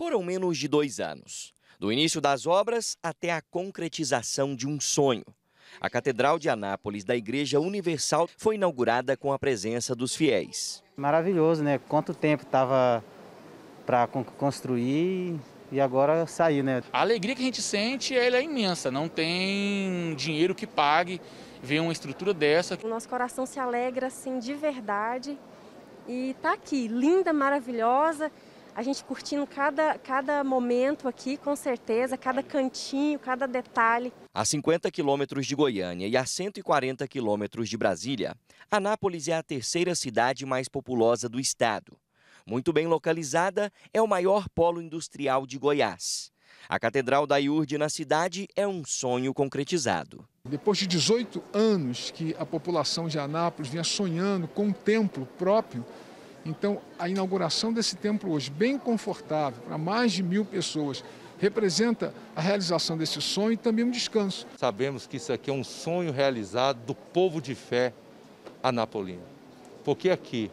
Foram menos de dois anos, do início das obras até a concretização de um sonho. A Catedral de Anápolis da Igreja Universal foi inaugurada com a presença dos fiéis. Maravilhoso, né? Quanto tempo estava para construir e agora saiu, né? A alegria que a gente sente ela é imensa, não tem dinheiro que pague ver uma estrutura dessa. O nosso coração se alegra assim de verdade e tá aqui, linda, maravilhosa. A gente curtindo cada, cada momento aqui, com certeza, cada cantinho, cada detalhe. A 50 quilômetros de Goiânia e a 140 quilômetros de Brasília, Anápolis é a terceira cidade mais populosa do estado. Muito bem localizada, é o maior polo industrial de Goiás. A Catedral da Iurde na cidade é um sonho concretizado. Depois de 18 anos que a população de Anápolis vinha sonhando com um templo próprio, então a inauguração desse templo hoje, bem confortável, para mais de mil pessoas, representa a realização desse sonho e também um descanso. Sabemos que isso aqui é um sonho realizado do povo de fé anapolino, porque aqui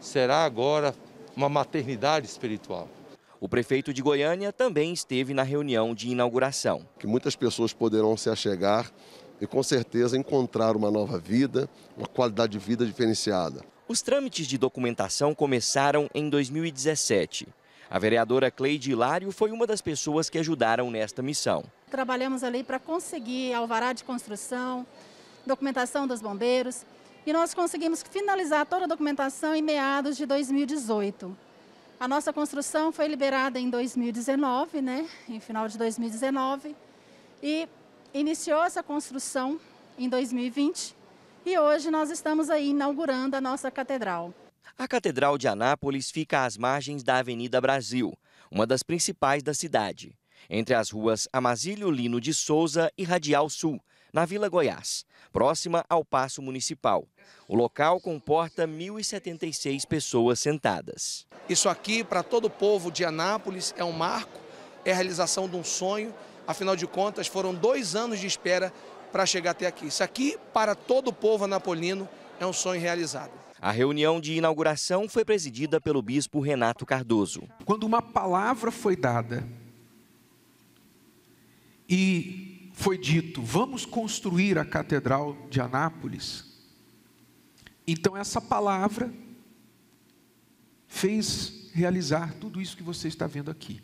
será agora uma maternidade espiritual. O prefeito de Goiânia também esteve na reunião de inauguração. Que muitas pessoas poderão se achegar e com certeza encontrar uma nova vida, uma qualidade de vida diferenciada. Os trâmites de documentação começaram em 2017. A vereadora Cleide Hilário foi uma das pessoas que ajudaram nesta missão. Trabalhamos ali para conseguir alvará de construção, documentação dos bombeiros, e nós conseguimos finalizar toda a documentação em meados de 2018. A nossa construção foi liberada em 2019, né, em final de 2019, e iniciou essa construção em 2020 e hoje nós estamos aí inaugurando a nossa catedral. A Catedral de Anápolis fica às margens da Avenida Brasil, uma das principais da cidade, entre as ruas Amazílio Lino de Souza e Radial Sul, na Vila Goiás, próxima ao Paço Municipal. O local comporta 1.076 pessoas sentadas. Isso aqui, para todo o povo de Anápolis, é um marco, é a realização de um sonho. Afinal de contas, foram dois anos de espera para chegar até aqui. Isso aqui, para todo o povo anapolino, é um sonho realizado. A reunião de inauguração foi presidida pelo bispo Renato Cardoso. Quando uma palavra foi dada e foi dito: vamos construir a Catedral de Anápolis. Então, essa palavra fez realizar tudo isso que você está vendo aqui.